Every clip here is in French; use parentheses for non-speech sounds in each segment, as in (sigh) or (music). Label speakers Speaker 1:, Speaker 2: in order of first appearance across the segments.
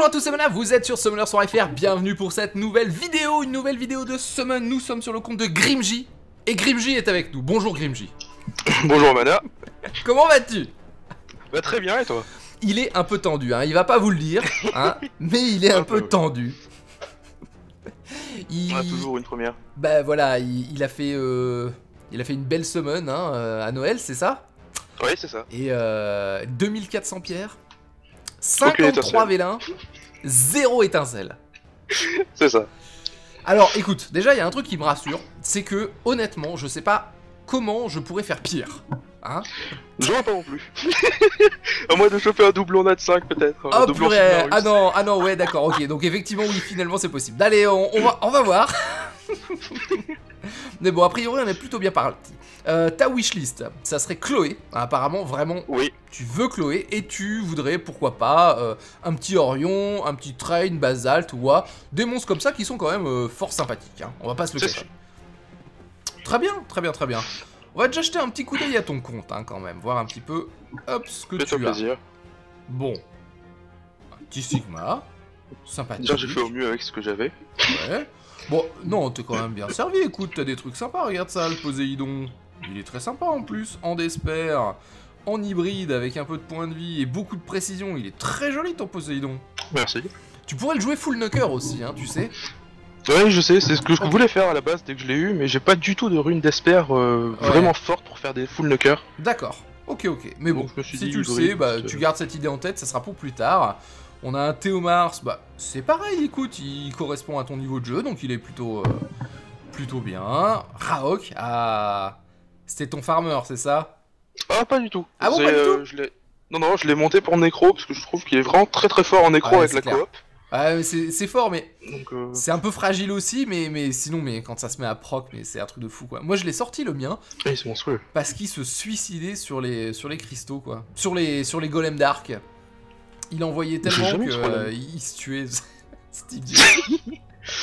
Speaker 1: Bonjour à tous, c'est vous êtes sur Summoner sur bienvenue pour cette nouvelle vidéo, une nouvelle vidéo de Summon, nous sommes sur le compte de Grimji, et Grimji est avec nous, bonjour Grimji.
Speaker 2: (laughs) bonjour Mana.
Speaker 1: Comment vas-tu bah, très bien, et toi Il est un peu tendu, hein, il va pas vous le dire, hein, (laughs) mais il est un, peu, tendu. Il... a toujours une première. Bah voilà, il, a fait euh, il a fait une belle Summon hein, euh, à Noël, c'est ça Oui, c'est ça. Et 2400 euh, pierres 53 vélins, 0 étincelle.
Speaker 2: (laughs) c'est ça.
Speaker 1: Alors écoute, déjà il y a un truc qui me rassure, c'est que honnêtement, je sais pas comment je pourrais faire pire. Hein je vois pas non plus. à (laughs) moins de choper un doublon de 5 peut-être. Hein, oh purée Ah non, ah non, ouais d'accord, ok. Donc effectivement oui, finalement c'est possible. Allez, on, on, va, on va voir. (laughs) Mais bon, a priori, on est plutôt bien parti. Euh, ta wishlist, ça serait Chloé. Apparemment, vraiment, oui. tu veux Chloé et tu voudrais, pourquoi pas, euh, un petit Orion, un petit Train, Basalt, ouais. des monstres comme ça qui sont quand même euh, fort sympathiques. Hein. On va pas se le cacher. Très bien, très bien, très bien. On va déjà jeter un petit coup d'œil à ton compte, hein, quand même. Voir un petit peu, hop, ce que tu as. Plaisir. Bon. Un petit Sigma. Sympathique. j'ai fait
Speaker 2: au mieux avec ce que j'avais.
Speaker 1: Ouais. Bon, non, t'es quand même bien servi, écoute, t'as des trucs sympas, regarde ça, le Poséidon. Il est très sympa en plus, en Desper, en hybride, avec un peu de points de vie et beaucoup de précision. Il est très joli ton Poséidon. Merci. Tu pourrais le jouer full knocker aussi, hein, tu sais.
Speaker 2: Ouais, je sais, c'est ce que
Speaker 1: je voulais faire à la base dès que je l'ai eu,
Speaker 2: mais j'ai pas du tout de rune d'espère euh, vraiment forte pour faire des full Knocker. D'accord,
Speaker 1: ok, ok. Mais bon, si tu le sais, bah, euh, tu gardes cette idée en tête, ça sera pour plus tard. On a un Théomars, bah c'est pareil, écoute, il correspond à ton niveau de jeu, donc il est plutôt, euh, plutôt bien. Raok, ah, c'était ton farmer, c'est ça Ah, pas du tout. Ah bon, euh,
Speaker 2: Non, non, je l'ai monté pour Necro, parce que je trouve qu'il est vraiment très très fort en Necro avec la coop.
Speaker 1: Ouais, ah, c'est fort, mais euh, c'est un peu fragile aussi, mais, mais sinon, mais quand ça se met à proc, mais c'est un truc de fou, quoi. Moi, je l'ai sorti le mien. Ah, ouais, parce qu'il se suicidait sur les, sur les cristaux, quoi. Sur les, sur les golems d'arc. Il envoyait tellement que euh, il se tuait,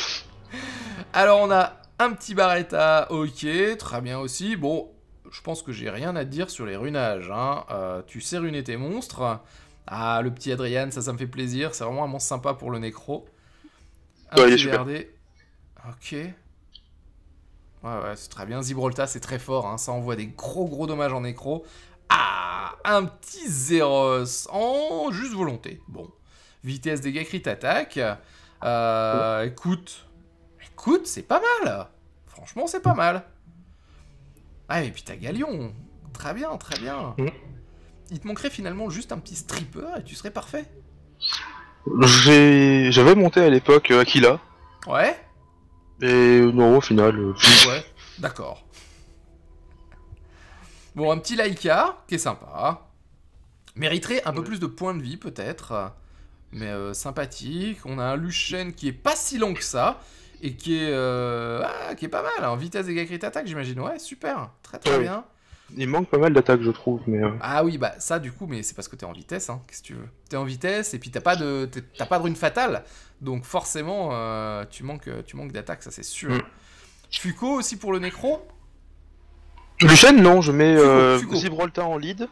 Speaker 1: (laughs) Alors, on a un petit Barretta, ok, très bien aussi. Bon, je pense que j'ai rien à dire sur les runages. Hein. Euh, tu sais runer tes monstres. Ah, le petit Adrian, ça, ça me fait plaisir. C'est vraiment un monstre sympa pour le nécro. Un Ok. Ouais, ouais, c'est très bien. Zibrolta, c'est très fort. Hein. Ça envoie des gros, gros dommages en nécro. Ah un petit Zéros en juste volonté. Bon. Vitesse, dégâts, crit, attaque. Euh, écoute. Écoute, c'est pas mal. Franchement, c'est pas mal. Ah, et puis t'as Galion. Très bien, très bien. Mm. Il te manquerait finalement juste un petit stripper et tu serais parfait.
Speaker 2: J'avais monté à l'époque euh, Aquila. Ouais. Et euh, non, au final. Ouais,
Speaker 1: d'accord. Bon, un petit Laika, qui est sympa. Mériterait un peu plus de points de vie, peut-être. Mais euh, sympathique. On a un Luchen qui est pas si long que ça. Et qui est, euh, ah, qui est pas mal. En hein. vitesse dégâts crit attaque, j'imagine. Ouais, super. Très très bien.
Speaker 2: Il manque pas mal d'attaques, je trouve. Mais euh.
Speaker 1: Ah oui, bah ça, du coup, mais c'est parce que t'es en vitesse. Hein. Qu'est-ce que tu veux T'es en vitesse et puis t'as pas de pas de rune fatale. Donc forcément, tu manques, tu manques d'attaques, ça c'est sûr. Mm. Fuko aussi pour le nécro.
Speaker 2: Lucien, non, je mets euh, en lead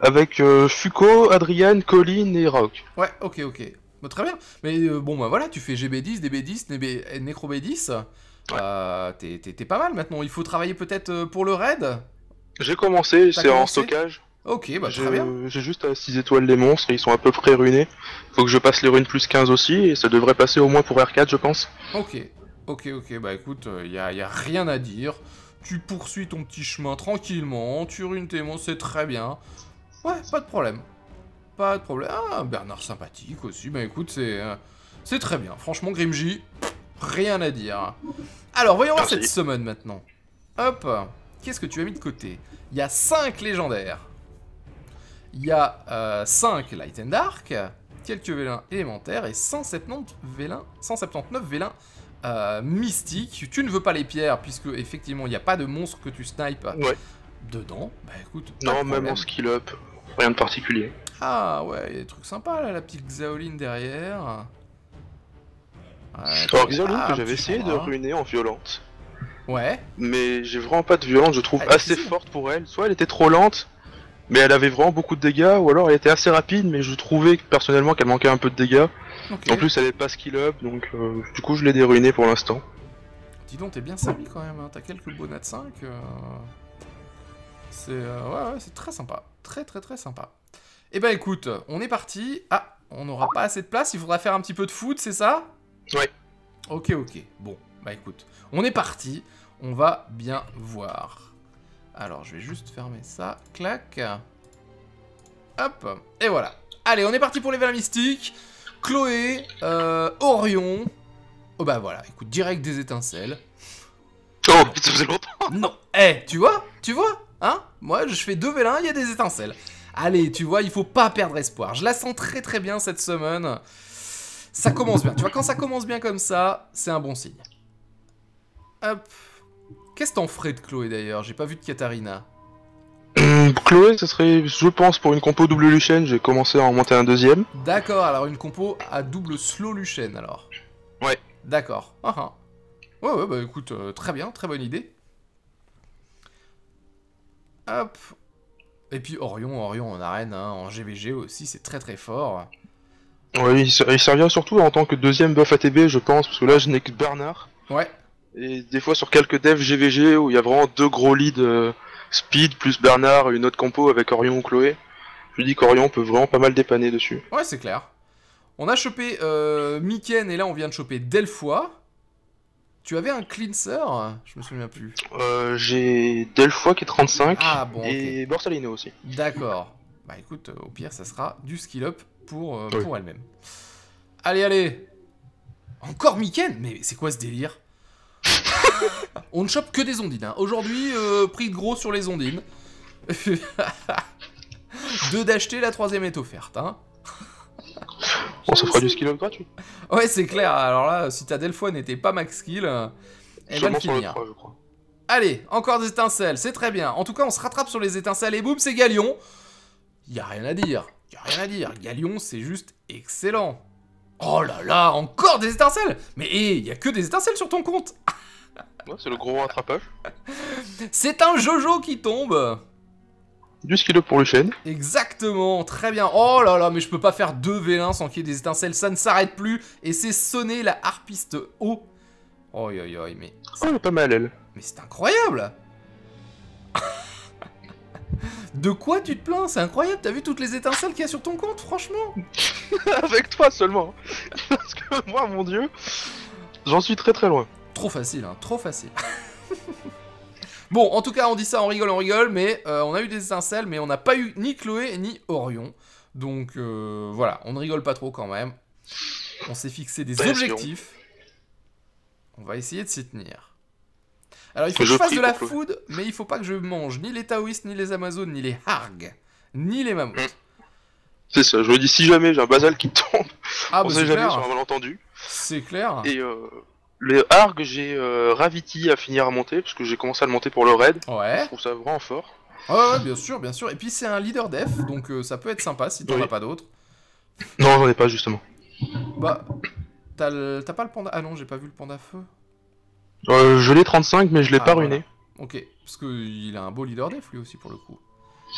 Speaker 2: avec euh, Fuko, Adrian, Colin et Rock.
Speaker 1: Ouais, ok, ok. Bah, très bien. Mais euh, bon, bah voilà, tu fais GB10, DB10, NecroB10. Euh, t'es, pas mal maintenant. Il faut travailler peut-être euh, pour le raid J'ai
Speaker 2: commencé, c'est en stockage. Ok, bah très J'ai bien. Euh, j'ai juste à 6 étoiles des monstres, ils sont à peu près ruinés. Faut que je passe les runes plus 15 aussi, et ça devrait passer au moins pour R4, je pense.
Speaker 1: Ok, ok, ok. Bah écoute, il y a rien à dire tu poursuis ton petit chemin tranquillement, tu runes tes monstres, c'est très bien. Ouais, pas de problème. Pas de problème. Ah, Bernard sympathique aussi. Ben écoute, euh, c'est très bien. Franchement, Grimji, rien à dire. Alors, voyons voir cette summon maintenant. Hop, qu'est-ce que tu as mis de côté Il y a 5 légendaires. Il y a 5 euh, Light and Dark, quelques vélins élémentaires et 179 vélins, 179 vélins euh, mystique. Tu ne veux pas les pierres, puisque effectivement, il n'y a pas de monstre que tu snipes dedans. Bah écoute. Non, même en
Speaker 2: skill up, rien de particulier.
Speaker 1: Ah ouais, il y a des trucs sympas là, la petite Xaoline derrière.
Speaker 2: Ouais, Alors xaolin que j'avais essayé de hein. ruiner en violente. Ouais. Mais j'ai vraiment pas de violente, je trouve ah, assez forte pour elle. Soit elle était trop lente, mais elle avait vraiment beaucoup de dégâts, ou alors elle était assez rapide, mais je trouvais personnellement qu'elle manquait un peu de dégâts. En plus, elle est pas skill up, donc euh, du coup, je l'ai déruiné pour l'instant.
Speaker 1: Dis donc, t'es bien servi quand même, hein. t'as quelques bonnets de 5. Euh, c'est euh, ouais, très sympa. Très, très, très sympa. Et eh ben écoute, on est parti. Ah, on n'aura pas assez de place, il faudra faire un petit peu de foot, c'est ça Ouais. Ok, ok. Bon, bah écoute, on est parti. On va bien voir. Alors, je vais juste fermer ça. Clac. Hop. Et voilà. Allez, on est parti pour les vers mystiques. Chloé, euh, Orion. Oh bah voilà, écoute, direct des étincelles. Oh, ça (laughs) Non, eh, tu vois Tu vois Hein Moi, je fais deux vélins, il y a des étincelles. Allez, tu vois, il faut pas perdre espoir. Je la sens très très bien cette semaine. Ça commence bien. Tu vois, quand ça commence bien comme ça, c'est un bon signe. Hop. Qu'est-ce que t'en ferais de Chloé d'ailleurs J'ai pas vu de Katarina
Speaker 2: Chloé, ce serait, je pense, pour une compo double Lucien, j'ai commencé à en monter un deuxième.
Speaker 1: D'accord, alors une compo à double slow Lucien, alors. Ouais. D'accord. Ah, ah. Ouais, ouais, bah écoute, euh, très bien, très bonne idée. Hop. Et puis Orion, Orion en arène, hein, en GVG aussi, c'est très très fort.
Speaker 2: Oui, il servira surtout en tant que deuxième buff ATB, je pense, parce que là, je n'ai que Bernard.
Speaker 1: Ouais. Et des fois sur quelques devs GVG
Speaker 2: où il y a vraiment deux gros leads. Euh, Speed plus Bernard, une autre compo avec Orion ou Chloé. Je dis qu'Orion peut vraiment pas mal dépanner dessus.
Speaker 1: Ouais, c'est clair. On a chopé euh, Miken et là on vient de choper Delphoi. Tu avais un cleanser Je me souviens plus.
Speaker 2: Euh, J'ai Delphoi qui est 35 ah, et
Speaker 1: Borsalino aussi. D'accord. Bah écoute, euh, au pire, ça sera du skill up pour, euh, pour elle-même. Allez, allez Encore Miken Mais c'est quoi ce délire on ne chope que des ondines. Hein. Aujourd'hui, euh, prix de gros sur les ondines. (laughs) Deux d'acheter, la troisième est offerte. Hein. On se fera du skill gratuit. Ouais, c'est clair. Alors là, si ta Delphoi n'était pas max skill, euh, elle va le finir. Allez, encore des étincelles, c'est très bien. En tout cas, on se rattrape sur les étincelles et boum, c'est Galion. Y a rien à dire. Y a rien à dire. Galion, c'est juste excellent. Oh là là, encore des étincelles Mais hé, y a que des étincelles sur ton compte (laughs) c'est le gros rattrapage. c'est un Jojo qui tombe
Speaker 2: du skill pour le chêne.
Speaker 1: Exactement, très bien. Oh là là, mais je peux pas faire deux vélins sans qu'il y ait des étincelles, ça ne s'arrête plus. Et c'est sonner la harpiste haut. Oh mais. Oh, pas mal elle. Mais c'est incroyable De quoi tu te plains C'est incroyable, t'as vu toutes les étincelles qu'il y a sur ton compte, franchement (laughs) Avec toi seulement Parce que moi, mon dieu, j'en suis très très loin. Trop facile, hein, trop facile. (laughs) bon, en tout cas, on dit ça, on rigole, on rigole, mais euh, on a eu des étincelles, mais on n'a pas eu ni Chloé ni Orion. Donc euh, voilà, on ne rigole pas trop quand même. On s'est fixé des objectifs. On va essayer de s'y tenir. Alors il faut que je fasse de la food, mais il faut pas que je mange ni les taoïstes, ni les amazones, ni les hargues, ni les mammouths. Mm.
Speaker 2: C'est ça, je me dis si jamais j'ai un basal qui tombe,
Speaker 1: ah, on bah, jamais un malentendu. C'est clair. Et
Speaker 2: euh, le que j'ai euh, à finir à monter, parce que j'ai
Speaker 1: commencé à le monter pour le raid. Ouais. Je trouve ça vraiment fort. Ouais, ouais bien sûr, bien sûr. Et puis c'est un leader def, donc euh, ça peut être sympa si t'en as pas d'autres.
Speaker 2: Non, j'en ai pas justement.
Speaker 1: Bah, t'as pas le panda. Ah non, j'ai pas vu le panda feu.
Speaker 2: Euh, je l'ai 35, mais je l'ai ah, pas ruiné.
Speaker 1: Ok, parce qu'il a un beau leader def lui aussi pour le coup.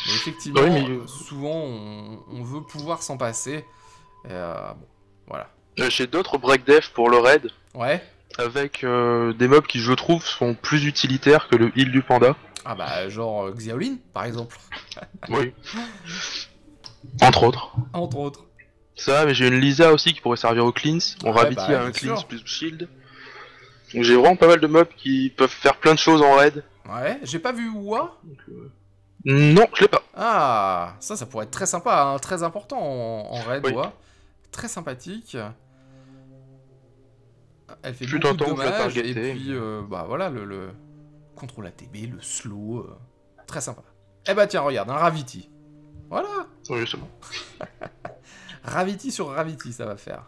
Speaker 1: effectivement, euh, souvent on... veut pouvoir s'en passer. Et, euh, bon, voilà. J'ai d'autres break def pour le raid. Ouais
Speaker 2: avec euh, des mobs qui, je trouve, sont plus utilitaires que le heal du panda.
Speaker 1: Ah bah, genre euh, Xiaolin, par exemple. (laughs) oui. Entre autres. Entre autres.
Speaker 2: Ça, mais j'ai une Lisa aussi qui pourrait servir au cleans. On va habiter à bah, un cleans
Speaker 1: plus shield.
Speaker 2: Donc j'ai vraiment pas mal de mobs qui peuvent faire plein de choses en
Speaker 1: raid. Ouais, j'ai pas vu Wa. Non, je l'ai pas. Ah, ça, ça pourrait être très sympa, hein. très important en, raid, oui. Très sympathique. Elle fait beaucoup de dommages, et puis euh, bah voilà, le, le... contrôle ATB, le slow, euh, très sympa. Eh bah tiens, regarde, un Raviti. Voilà sérieusement c'est (laughs) Raviti sur Raviti, ça va faire.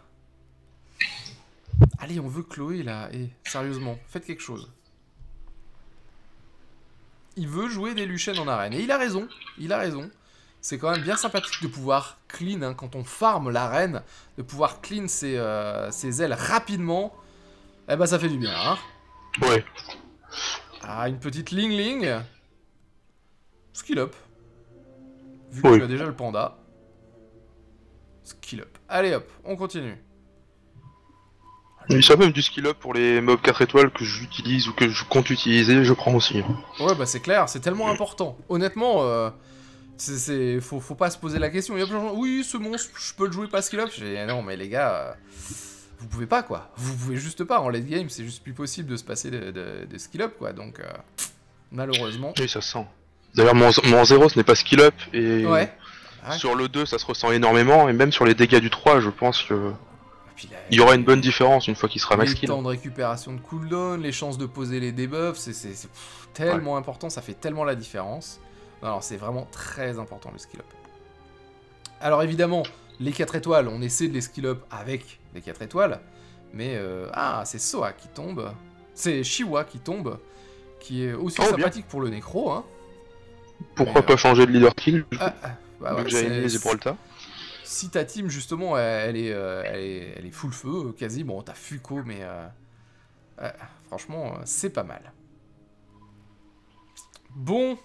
Speaker 1: Allez, on veut Chloé, là. et eh, sérieusement, faites quelque chose. Il veut jouer des Luchènes en arène. Et il a raison, il a raison c'est quand même bien sympathique de pouvoir clean, hein, quand on farme l'arène, de pouvoir clean ses, euh, ses, ailes rapidement eh ben, ça fait du bien, hein Ouais. Ah, une petite ling-ling. Skill up. Vu que tu as déjà le panda. Skill up. Allez, hop, on continue.
Speaker 2: y ça même du skill up pour les mobs 4 étoiles que j'utilise ou que je compte utiliser, je prends
Speaker 1: aussi. Hein. Ouais, bah c'est clair, c'est tellement important. Honnêtement, euh, c'est, faut, pas se poser la question. Il y a plein de gens, oui, ce monstre, je peux le jouer pas skill up. non, mais les gars, euh, vous pouvez pas quoi. Vous pouvez juste pas. En late game, c'est juste plus possible de se passer de, skill up quoi. Donc euh, malheureusement. Oui, ça sent.
Speaker 2: D'ailleurs, mon, mon 0 ce n'est pas skill up et ouais.
Speaker 1: Ah sur le 2 ça se
Speaker 2: ressent énormément et même sur les dégâts du 3, je pense que. Ah, il y aura une euh, bonne différence une fois qu'il sera max Le temps
Speaker 1: de récupération de cooldown, les chances de poser les debuffs, c'est tellement important, ça fait tellement la différence. Alors, c'est vraiment très important le skill up. Alors évidemment, les 4 étoiles, on essaie de les skill up avec des 4 étoiles, mais euh, ah, c'est Soa qui tombe, c'est Shiwa qui tombe, qui est aussi oh, sympathique pour le nécro. Hein. Pourquoi pas euh, changer de leader team ah, ah, bah, ouais, Si ta team justement, euh, elle est, elle est, full feu, quasi, bon, t'as Fuko, mais franchement, c'est pas mal. Bon,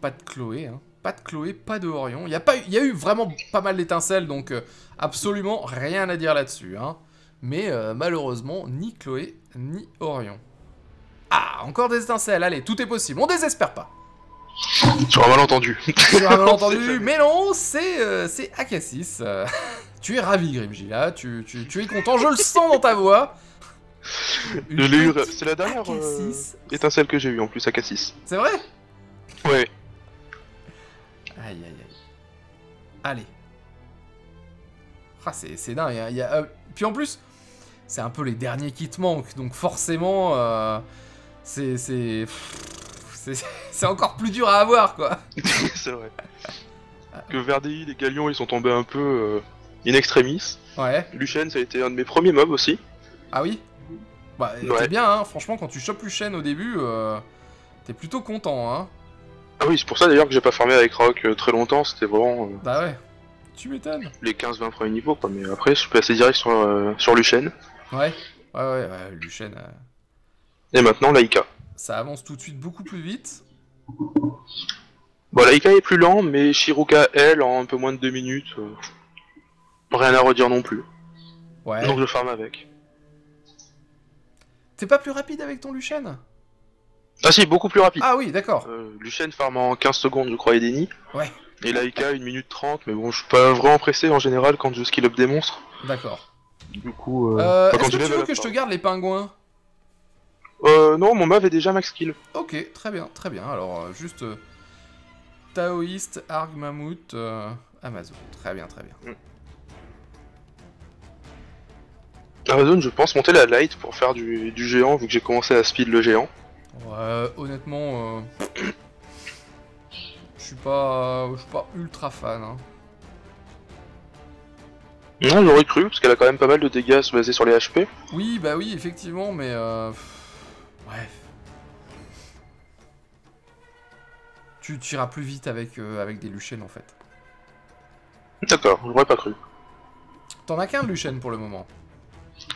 Speaker 1: pas de Chloé, hein. Pas de Chloé, pas de Orion. Il y, a pas, il y a eu vraiment pas mal d'étincelles, donc euh, absolument rien à dire là-dessus. Hein. Mais euh, malheureusement, ni Chloé, ni Orion. Ah, encore des étincelles, allez, tout est possible, on désespère pas.
Speaker 2: Sur un malentendu. as un malentendu,
Speaker 1: (laughs) mais non, c'est euh, c'est Akassis. (laughs) tu es ravi, Grimjila. tu, tu, es content, je le sens dans ta voix. C'est la dernière
Speaker 2: étincelle que j'ai eue en plus à C'est
Speaker 1: vrai Ouais. Aïe, aïe, aïe. Allez. Ah, c'est dingue. Hein. Euh, puis en plus, c'est un peu les derniers qui te manquent. Donc forcément, euh, c'est... (laughs) C'est encore plus dur à avoir, quoi. (laughs) c'est vrai.
Speaker 2: Que Verdi, les Galions, ils sont tombés un peu euh, in extremis.
Speaker 1: Ouais. ça
Speaker 2: a été un de mes premiers mobs aussi.
Speaker 1: Ah oui Bah, bien, hein. Franchement, quand tu chopes Luchen au début, t'es plutôt content, hein.
Speaker 2: Ah oui, c'est pour ça d'ailleurs que j'ai pas farmé avec Rock euh, très longtemps, c'était vraiment euh,
Speaker 1: Bah ouais, tu m'étonnes.
Speaker 2: les 15-20 premiers niveaux mais après je suis passé direct sur, euh, sur Ouais,
Speaker 1: ouais, ouais, ouais
Speaker 2: et maintenant Laika.
Speaker 1: ça avance tout de suite beaucoup plus vite.
Speaker 2: Bon, Laika est plus lent, mais Shiruka, elle, en un peu moins de 2 minutes, rien à redire non plus. Ouais. Donc je farme avec.
Speaker 1: T'es pas plus rapide avec ton Luchen
Speaker 2: ah si, beaucoup plus rapide. Ah oui, d'accord. Euh, Lucien farm en 15 secondes, je crois, et Denis. Ouais. Et Laika, 1 minute 30, mais bon, je suis pas vraiment pressé en général quand je skill up des monstres.
Speaker 1: D'accord. Du coup. Euh... euh que tu veux que je te hein. garde les pingouins Euh, non, mon meuf est déjà max skill. Ok, très bien, très bien. Alors, euh, juste. Euh, Taoïste, Arg, Mammouth, Amazon. Très bien, très bien. Mm.
Speaker 2: Amazon, je pense monter la light pour faire du géant, vu que j'ai commencé à speed le géant.
Speaker 1: Ouais, honnêtement, euh, je suis pas, suis pas ultra fan. Hein.
Speaker 2: Non, j'aurais cru parce qu'elle a quand même pas mal de dégâts basés sur les HP.
Speaker 1: Oui, bah oui, effectivement, mais euh, bref. Tu tireras plus vite avec euh, avec des Luchens en fait. D'accord, j'aurais pas cru. T'en as qu'un Luchen pour le moment.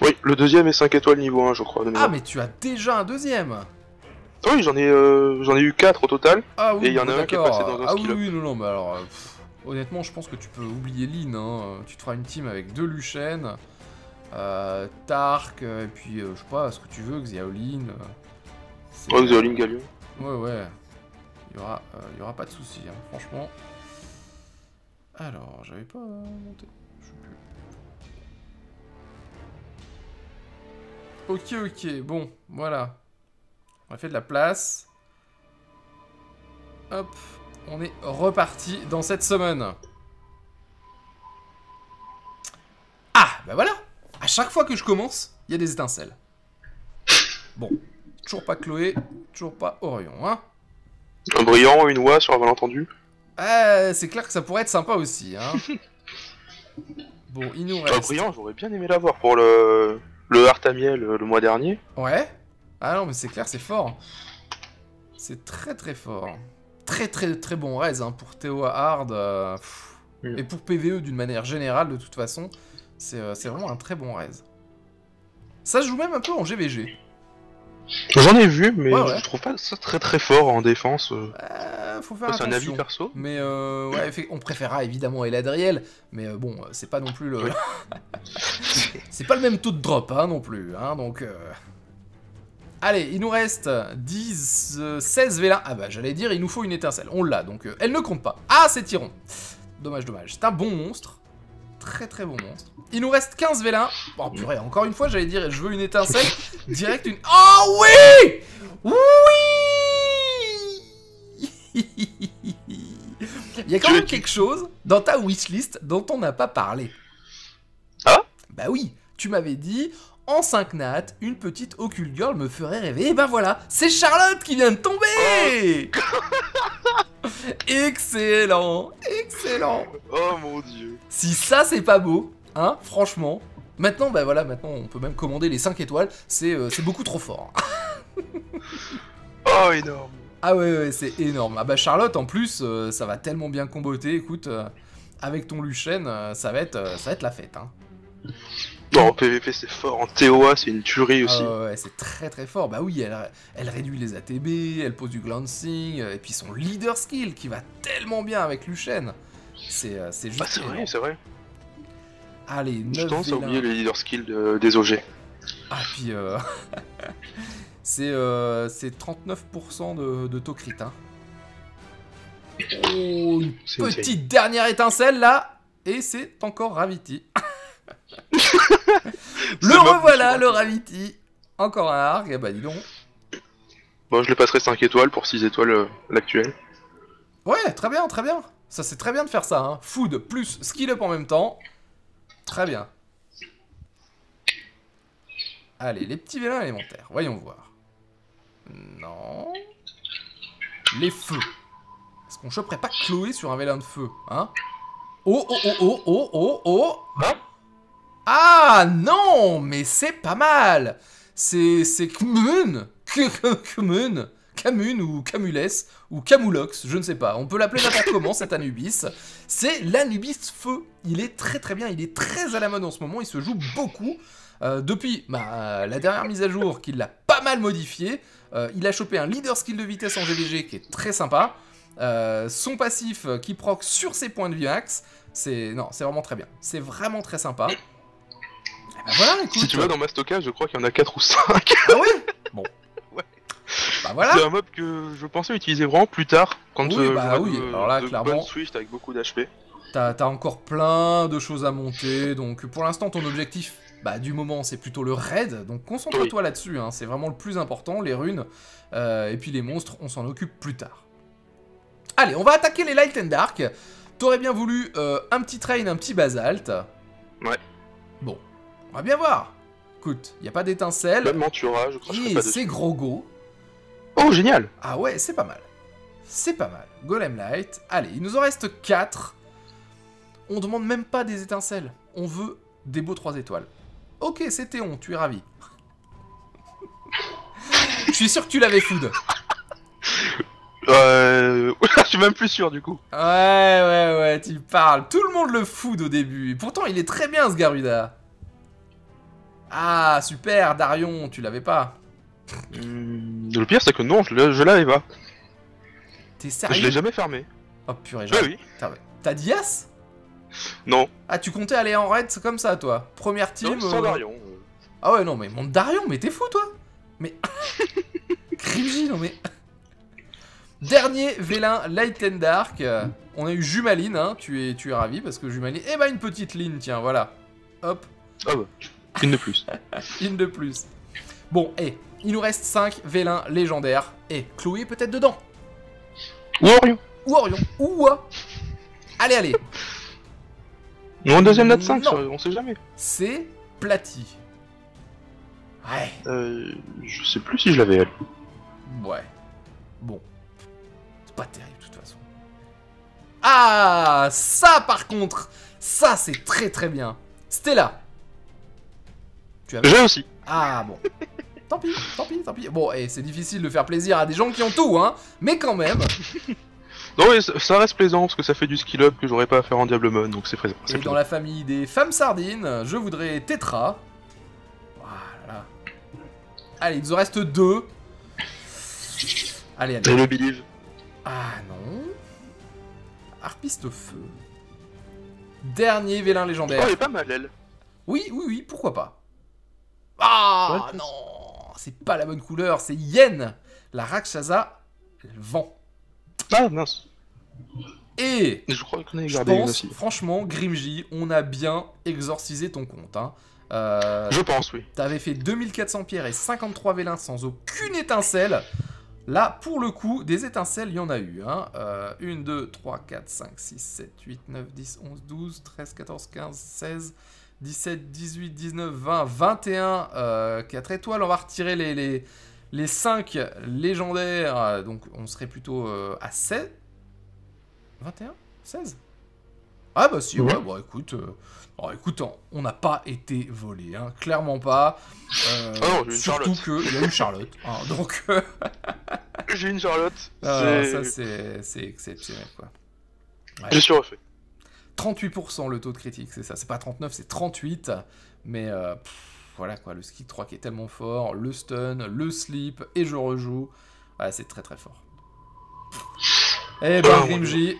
Speaker 2: Oui, le deuxième est 5 étoiles niveau 1, je crois. ah, mais
Speaker 1: tu as déjà un deuxième
Speaker 2: ah oui, j'en ai, euh, j'en ai eu 4 au total. Ah oui, et il y en a un qui est passé dans un Ah oui,
Speaker 1: oui, non, non, mais alors. Euh, honnêtement, je pense que tu peux oublier Lynn. Hein. Tu te feras une team avec deux Luchen, euh, Tark, et puis je sais pas, ce que tu veux, Xiaolin. Ouais, Xiaolin, Galion. Ouais, ouais. Il y aura, il y aura pas de soucis, hein, franchement. Alors, j'avais pas monté. Je sais plus. Ok, ok, bon, voilà. On a fait de la place. Hop, on est reparti dans cette semaine. Ah, bah voilà À chaque fois que je commence, il y a des étincelles. Bon, toujours pas Chloé, toujours pas Orion, hein Un brillant,
Speaker 2: une oie sur un malentendu
Speaker 1: euh, c'est clair que ça pourrait être sympa aussi, hein (laughs) Bon, il nous reste... Un brillant, j'aurais bien aimé l'avoir
Speaker 2: pour le... Le miel euh, le mois dernier.
Speaker 1: Ouais ah non, mais c'est clair, c'est fort. C'est très très fort. Très très très bon raise hein, pour Théo Hard. Euh, Et pour PVE d'une manière générale, de toute façon, c'est euh, vraiment un très bon raise. Ça joue même un peu en GVG.
Speaker 2: J'en ai vu, mais je trouve pas ça très très fort en défense. Euh.
Speaker 1: faut C'est un avis perso. Mais ouais, on préférera évidemment Eladriel, mais bon, c'est pas non plus le. (laughs) c'est pas le même taux de drop hein, non plus, hein, donc. Euh... Allez, il nous reste 10, 16 euh, vélins. Ah bah, j'allais dire, il nous faut une étincelle. On l'a, donc euh, elle ne compte pas. Ah, c'est Tyron. Dommage, dommage. C'est un bon monstre. Très, très bon monstre. Il nous reste 15 vélins. Oh, purée, encore une fois, j'allais dire, je veux une étincelle. Direct, une... Oh, oui Oui Il y a quand même quelque chose dans ta wishlist dont on n'a pas parlé. Ah Bah oui, tu m'avais dit, en 5 nattes, une petite Occult Girl me ferait rêver. Et ben voilà, c'est Charlotte qui vient de tomber (laughs) Excellent Excellent Oh mon dieu Si ça c'est pas beau, hein, franchement. Maintenant, ben voilà, maintenant on peut même commander les 5 étoiles, euh, c'est beaucoup trop fort. (laughs) oh énorme Ah ouais, c'est énorme. Ah bah Charlotte en plus, euh, ça va tellement bien comboter, écoute, euh, avec ton Luchen, ça, va être, ça va être la fête. Hein.
Speaker 2: Non, en PVP c'est fort, en TOA c'est une tuerie aussi. Ah ouais,
Speaker 1: c'est très très fort. Bah oui, elle, réduit les ATB, elle pose du glancing, euh, et puis son leader skill qui va tellement bien avec Luchen. Euh, c'est juste. Bah, c'est vrai, c'est vrai. Allez, 9 Je pense à oublier le leader skill des OG. Ah, puis euh, (laughs) c'est 39% de, de taux crit. Hein. Oh, petite dernière étincelle là, et c'est encore Raviti. (laughs) (laughs) le revoilà, le Raviti. Encore un arc, et eh bah ben, dis donc.
Speaker 2: Bon, je le passerai 5 étoiles pour 6 étoiles l'actuelle. Euh, l'actuel.
Speaker 1: Ouais, très bien, très bien. Ça, c'est très bien de faire ça. Hein. Food plus skill up en même temps. Très bien. Allez, les petits vélins élémentaires. Voyons voir. Non. Les feux. Est-ce qu'on choperait pas Chloé sur un vélin de feu Hein Oh, oh, oh, oh, oh, oh, oh hein ah non, mais c'est pas mal. C'est c'est Kmun, Kmun, ou Camules ou Camulox, je ne sais pas. On peut l'appeler n'importe comment cet Anubis. C'est l'Anubis feu. Il est très très bien, il est très à la mode en ce moment, il se joue beaucoup. Euh, depuis bah, euh, la dernière mise à jour Qu'il l'a pas mal modifié, euh, il a chopé un leader skill de vitesse en GVG qui est très sympa. son passif qui proc sur ses points de vie axe. c'est non, c'est vraiment très bien. C'est vraiment très sympa.
Speaker 2: Bah si tu vas dans ma stockage, je crois qu'il y en a 4 ou 5. Ah
Speaker 1: oui Bon. Bah c'est un mob que je pensais utiliser vraiment plus tard, quand oui, euh, bah, oui. Alors là, clairement,
Speaker 2: Swift avec beaucoup
Speaker 1: d'HP. T'as encore plein de choses à monter, donc pour l'instant, ton objectif bah, du moment, c'est plutôt le raid, donc concentre-toi là-dessus, hein. c'est vraiment le plus important, les runes, euh, et puis les monstres, on s'en occupe plus tard. Allez, on va attaquer les Light and Dark. T'aurais bien voulu euh, un petit train, un petit basalte. Ouais. Bon, on va bien voir. Écoute, il n'y a pas d'étincelle. Même Mentura, je crois que c'est Grogo. Oh, génial Ah ouais, c'est pas mal. C'est pas mal. Golem Light. Allez, il nous en reste 4. On demande même pas des étincelles. On veut des beaux 3 étoiles. Ok, c'était Théon, tu es ravi. (laughs) Je suis sûr que tu l'avais food.
Speaker 2: Euh... (laughs)
Speaker 1: je suis même plus sûr du coup. Ouais, ouais, ouais, tu parles. Tout le monde le food au début. pourtant, il est très bien ce Garuda. Ah, super, Darion, tu l'avais pas.
Speaker 2: Hmm, le pire, c'est que non, je, l'avais pas.
Speaker 1: T'es sérieux Je l'ai jamais
Speaker 2: fermé. Oh purée, j'ai. oui.
Speaker 1: T'as dit Non. Ah, tu comptais aller en raid comme ça, toi Première team. Non, sans euh, Darion. Euh. Ah ouais, non, mais mon Darion, mais t'es fou, toi Mais. (laughs) Crimji, non, mais. (laughs) Dernier Vélin Light and Dark. Euh, on a eu Jumaline, hein. Tu es, tu es ravi parce que Jumaline. Eh ben, une petite ligne, tiens, voilà. Hop. Hop, ah une de plus. (laughs) Une de plus. Bon, et il nous reste 5 vélins légendaires. Et Chloé peut-être dedans. Ou Orion. Ou Orion. Ou. Euh. Allez, allez. Non, deuxième note 5, on sait jamais. C'est Platy. Ouais. Euh, je sais plus si je l'avais elle. Ouais. Bon. C'est pas terrible de toute façon. Ah Ça par contre Ça c'est très très bien. Stella j'ai aussi. Ah bon. (laughs) tant pis, tant pis, tant pis. Bon, et c'est difficile de faire plaisir à des gens qui ont tout, hein. Mais quand même. (laughs)
Speaker 2: Non, mais ça reste plaisant parce que ça fait du skill up que j'aurais pas à faire en Diablemon, donc c'est plaisant. C'est
Speaker 1: dans la famille des femmes sardines, je voudrais Tetra. Voilà. Allez, il nous reste deux. Allez, allez. Ah non. Harpiste feu. Dernier vélin légendaire. Oh, elle est pas mal, elle. Oui, oui, oui, pourquoi pas. Ah non C'est pas la bonne couleur, c'est Yen La Rakshasa vend. Ah mince Et Je crois pense, aussi. franchement, Grimji, on a bien exorcisé ton compte. Hein. Euh, je pense, oui. T'avais fait 2400 pierres et 53 vélins sans aucune étincelle. Là, pour le coup, des étincelles, il y en a eu. 1, 2, 3, 4, 5, 6, 7, 8, 9, 10, 11, 12, 13, 14, 15, 16, 17, 18, 19, 20, 21, euh, 4 étoiles. On va retirer les, les, 5 légendaires. Donc on serait plutôt euh, à 16 21 16 Ah bah si, ouais, bon bah, écoute. Euh, bah, hein, on n'a pas été volé, hein, clairement pas. Euh, ah surtout qu'il y a eu Charlotte. Hein, (laughs) donc. J'ai une Charlotte. Ah, c'est exceptionnel Je refait. 38% le taux de critique, c'est ça. C'est pas 39, c'est 38. Mais euh, voilà quoi, le ski 3 qui est tellement fort, le stun, le slip, et je rejoue. c'est très très fort. Eh ben, ah, Grimji.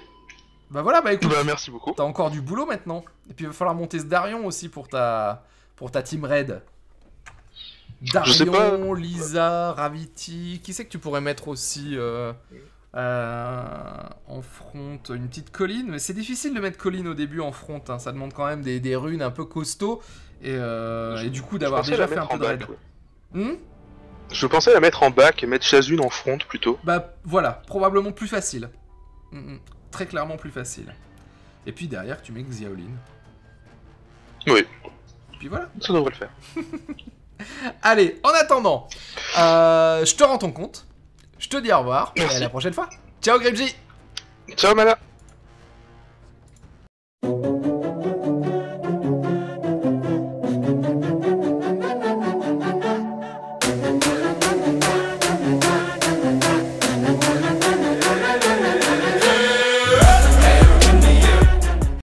Speaker 1: Bah voilà, bah écoute. Eh ben, merci beaucoup. T'as encore du boulot maintenant. Et puis il va falloir monter ce Darion aussi pour ta, pour ta team raid. Darion, Lisa, Raviti. Qui c'est que tu pourrais mettre aussi euh, en euh, front, une petite colline. Mais c'est difficile de mettre colline au début en front. Hein. Ça demande quand même des, runes un peu costauds. Et, euh, du coup, d'avoir déjà fait un peu de raid. Hmm
Speaker 2: je pensais la mettre en bac et mettre chasune en front
Speaker 1: plutôt. Bah voilà, probablement plus facile. Hmm, hmm. Très clairement plus facile. Et puis derrière, tu mets Xiaolin. Oui. Et puis voilà. Ça devrait le faire. (laughs) Allez, en attendant, euh, je te rends ton compte. Je te dis au revoir et à la prochaine fois. Ciao Grimsy Ciao Mala